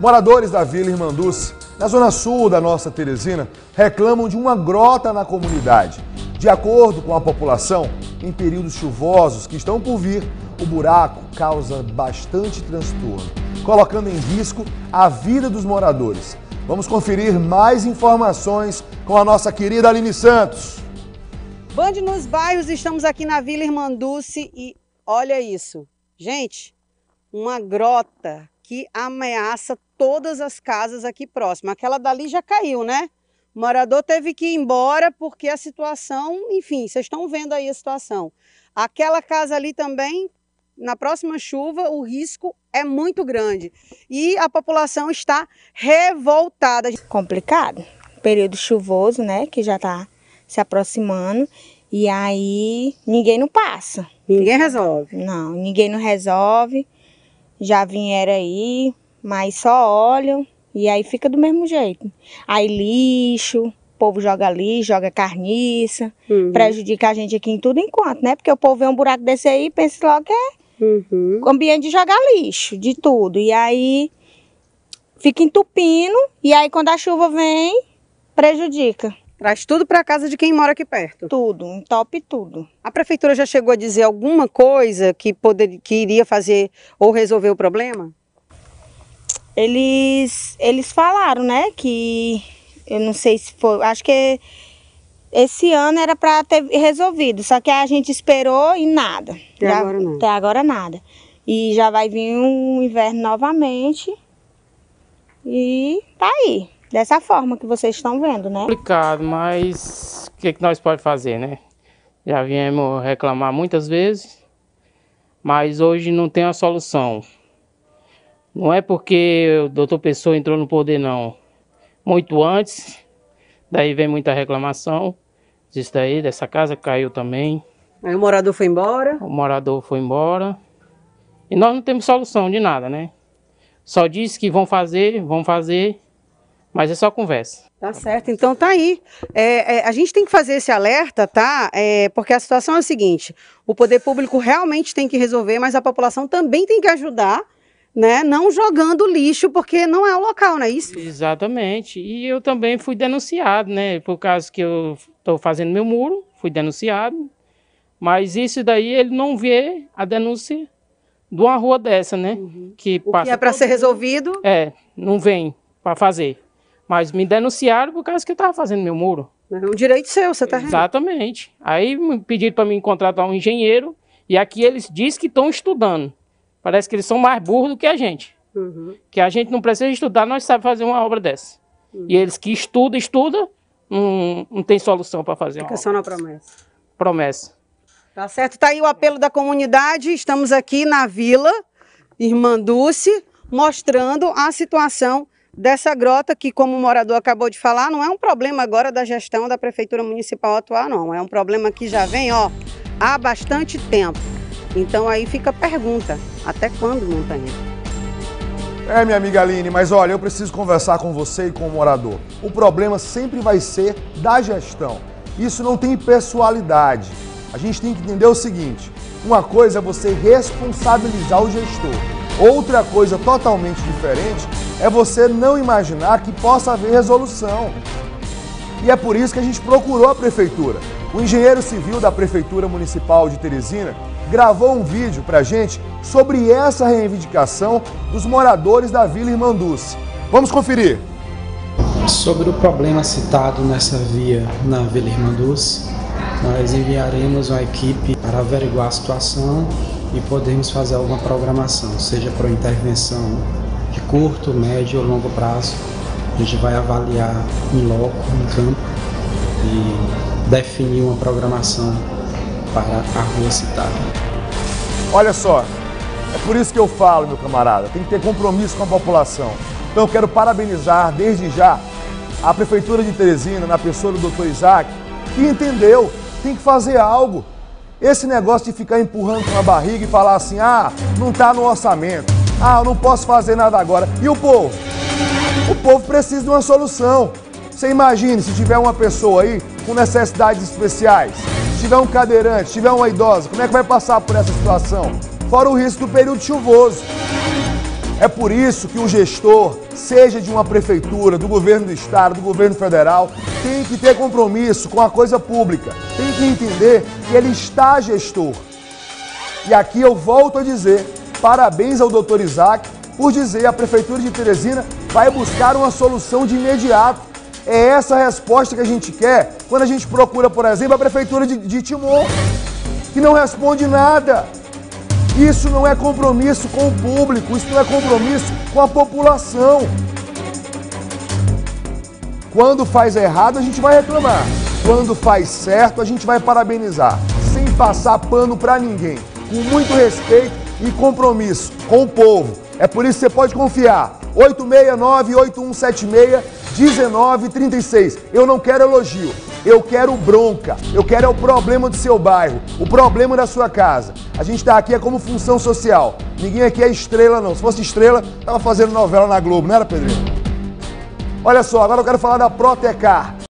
Moradores da Vila Irmanduce, na zona sul da nossa Teresina, reclamam de uma grota na comunidade. De acordo com a população, em períodos chuvosos que estão por vir, o buraco causa bastante transtorno, colocando em risco a vida dos moradores. Vamos conferir mais informações com a nossa querida Aline Santos. Band nos bairros, estamos aqui na Vila Irmanduce e olha isso. Gente, uma grota que ameaça todas as casas aqui próximas. Aquela dali já caiu, né? O morador teve que ir embora porque a situação, enfim, vocês estão vendo aí a situação. Aquela casa ali também, na próxima chuva, o risco é muito grande. E a população está revoltada. Complicado. Período chuvoso, né, que já está se aproximando. E aí ninguém não passa. Ninguém resolve. Não, ninguém não resolve. Já vieram aí, mas só olham e aí fica do mesmo jeito. Aí lixo, o povo joga lixo, joga carniça, uhum. prejudica a gente aqui em tudo enquanto, né? Porque o povo vê um buraco desse aí e pensa logo que é uhum. ambiente de jogar lixo, de tudo. E aí fica entupindo, e aí quando a chuva vem, prejudica. Traz tudo para casa de quem mora aqui perto. Tudo, entope tudo. A prefeitura já chegou a dizer alguma coisa que, poder, que iria fazer ou resolver o problema? Eles, eles falaram, né, que eu não sei se foi, acho que esse ano era para ter resolvido, só que a gente esperou e nada. Até já, agora não. Até agora nada. E já vai vir um inverno novamente e tá aí. Dessa forma que vocês estão vendo, né? Complicado, mas o que, que nós podemos fazer, né? Já viemos reclamar muitas vezes, mas hoje não tem a solução. Não é porque o doutor Pessoa entrou no poder, não. Muito antes, daí vem muita reclamação. Isso daí, dessa casa caiu também. Aí o morador foi embora? O morador foi embora. E nós não temos solução de nada, né? Só diz que vão fazer, vão fazer, mas é só conversa. Tá certo, então tá aí. É, é, a gente tem que fazer esse alerta, tá? É, porque a situação é a seguinte: o poder público realmente tem que resolver, mas a população também tem que ajudar, né? Não jogando lixo, porque não é o local, não é isso? Exatamente. E eu também fui denunciado, né? Por causa que eu estou fazendo meu muro, fui denunciado. Mas isso daí ele não vê a denúncia de uma rua dessa, né? Uhum. Que, o que é para ser resolvido? É, não vem para fazer. Mas me denunciaram por causa que eu estava fazendo meu muro. É um direito seu, você está Exatamente. Aí me pediram para mim contratar um engenheiro e aqui eles dizem que estão estudando. Parece que eles são mais burros do que a gente. Uhum. Que a gente não precisa estudar, nós sabemos fazer uma obra dessa. Uhum. E eles que estudam, estudam, não, não tem solução para fazer. Fica só na promessa. Promessa. Tá certo. Tá aí o apelo da comunidade. Estamos aqui na Vila Irmanduce, mostrando a situação dessa grota que, como o morador acabou de falar, não é um problema agora da gestão da Prefeitura Municipal atual, não. É um problema que já vem ó, há bastante tempo. Então aí fica a pergunta, até quando, Montanha? É, minha amiga Aline, mas olha, eu preciso conversar com você e com o morador. O problema sempre vai ser da gestão. Isso não tem pessoalidade. A gente tem que entender o seguinte: uma coisa é você responsabilizar o gestor, outra coisa totalmente diferente é você não imaginar que possa haver resolução. E é por isso que a gente procurou a prefeitura. O engenheiro civil da Prefeitura Municipal de Teresina gravou um vídeo para a gente sobre essa reivindicação dos moradores da Vila Irmanduce. Vamos conferir. Sobre o problema citado nessa via na Vila Irmanduce, nós enviaremos uma equipe para averiguar a situação e podermos fazer alguma programação, seja por intervenção de curto, médio ou longo prazo. A gente vai avaliar em loco, em campo e definir uma programação para a rua citada. Olha só, é por isso que eu falo, meu camarada, tem que ter compromisso com a população. Então eu quero parabenizar desde já a Prefeitura de Teresina, na pessoa do doutor Isaac, que entendeu, tem que fazer algo. Esse negócio de ficar empurrando com a barriga e falar assim, ah, não está no orçamento, ah, eu não posso fazer nada agora. E o povo? O povo precisa de uma solução. Você imagine se tiver uma pessoa aí com necessidades especiais, se tiver um cadeirante, se tiver uma idosa, como é que vai passar por essa situação? Fora o risco do período chuvoso. É por isso que o gestor, seja de uma prefeitura, do governo do estado, do governo federal, tem que ter compromisso com a coisa pública. Tem que entender que ele está gestor. E aqui eu volto a dizer, parabéns ao doutor Isaac por dizer a prefeitura de Teresina vai buscar uma solução de imediato. É essa a resposta que a gente quer quando a gente procura, por exemplo, a prefeitura de, de Timor, que não responde nada. Isso não é compromisso com o público, isso não é compromisso com a população. Quando faz errado, a gente vai reclamar. Quando faz certo, a gente vai parabenizar, sem passar pano para ninguém, com muito respeito e compromisso com o povo. É por isso que você pode confiar. 869-8176-1936. Eu não quero elogio, eu quero bronca. Eu quero é o problema do seu bairro, o problema da sua casa. A gente está aqui é como função social. Ninguém aqui é estrela, não. Se fosse estrela, tava fazendo novela na Globo, não era, Pedrinho? Olha só, agora eu quero falar da Protecar.